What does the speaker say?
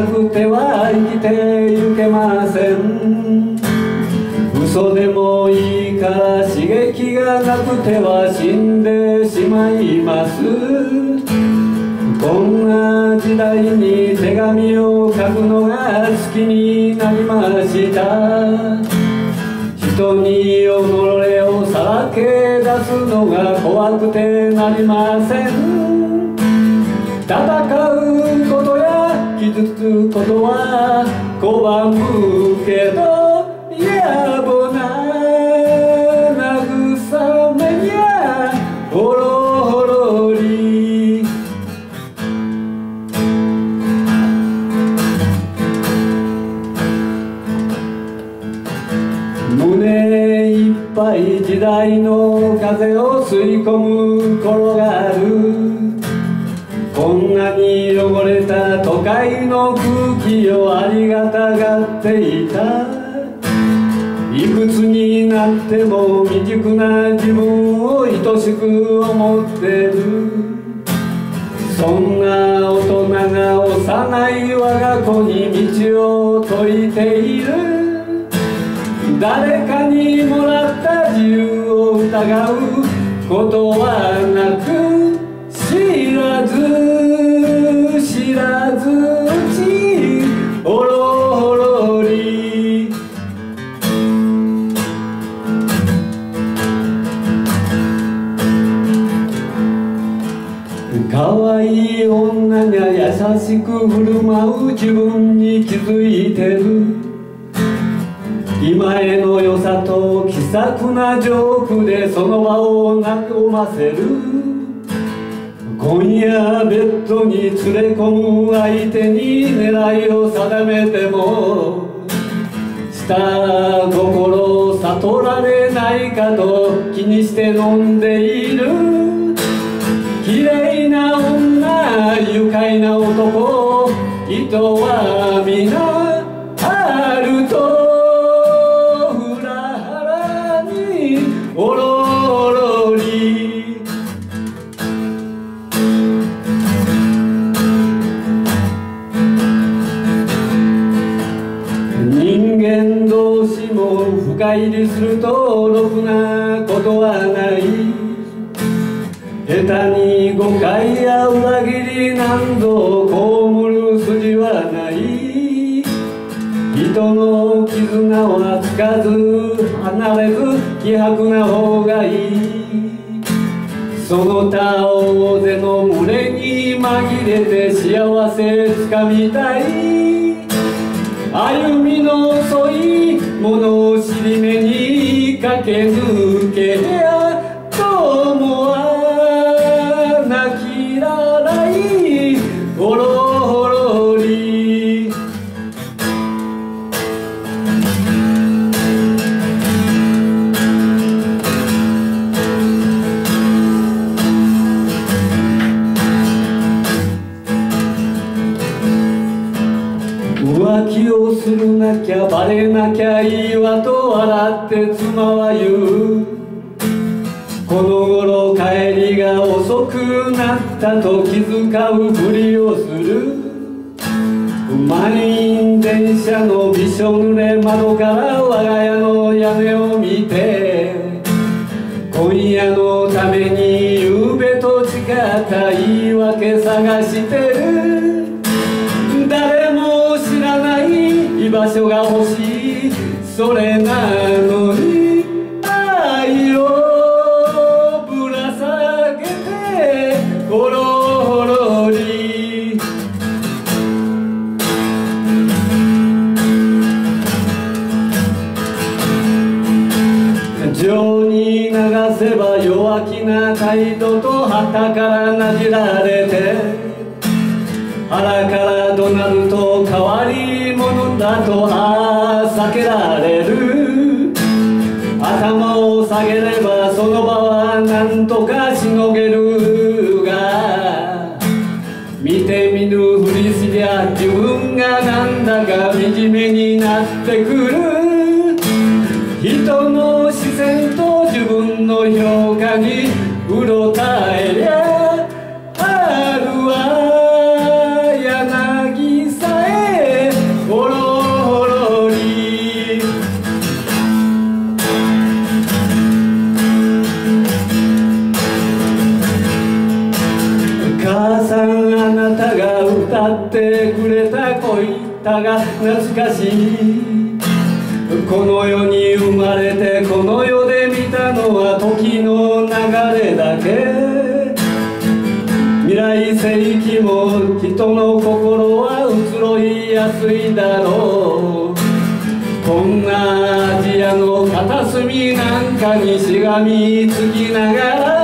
なくては生きてゆけません。嘘でもいいから刺激がなくては死んでしまいます。こんな時代に手紙を書くのが好きになりました。人に己をさらけ出すのが怖くてなりません。戦う傷つくことは拒むけど野暮な慰めにゃほろほろり。胸いっぱい時代の風を吸い込む頃がある。んなに汚れた都会の空気をありがたがっていた。いくつになっても未熟な自分を愛しく思ってる。そんな大人が幼い我が子に道を説いている。誰かにもらった自由を疑うことはなく知らず。らずうちほろほろり可愛い女には優しく振る舞う自分に気づいてる。今への良さと気さくなジョークでその場を和ませる。今夜ベッドに連れ込む相手に狙いを定めてもした心悟られないかと気にして飲んでいる綺麗な女愉快な男人は入りするとろくなことはない。下手に誤解や裏切り何度被る筋はない。人の絆はつかず離れず希薄な方がいい。その他大勢の群れに紛れて幸せつかみたい。歩みの遅いけ抜け浮気をするなきゃバレなきゃいいわと笑って妻は言う。この頃帰りが遅くなったと気遣うふりをする。満員電車のびしょ濡れ窓から我が家の屋根を見て今夜のために夕べと誓った言い訳探してそれなのに愛をぶら下げてほろほろり情に流せば弱気な態度と旗からなじられて腹から怒鳴ると変わり者だとああ避けられとかしのげるが見て見ぬふりすりゃ自分がなんだか惨めになってくる。人の視線と自分の評価に歌ってくれた恋歌が懐かしい。この世に生まれてこの世で見たのは時の流れだけ。未来世紀も人の心は移ろいやすいだろう。こんなアジアの片隅なんかにしがみつきながら